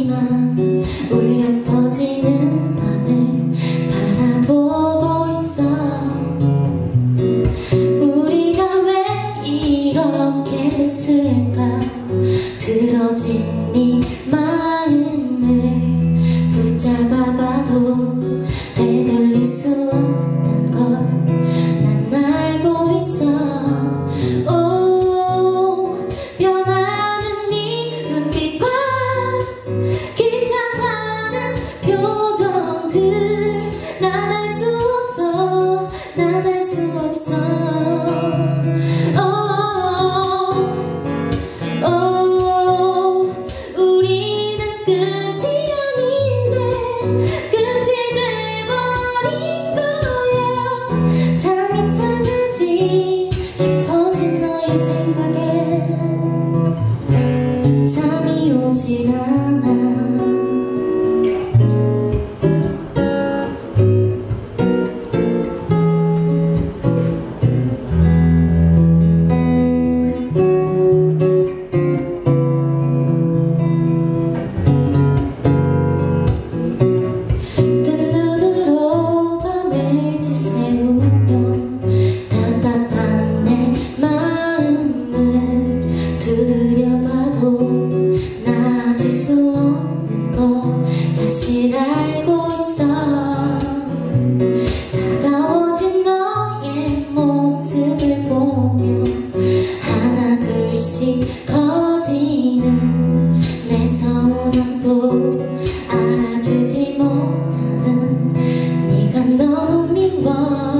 울려 퍼지는 밤을 바라보고 있어. 우리가 왜 이렇게 됐을까? 들어진 네말. sun. 我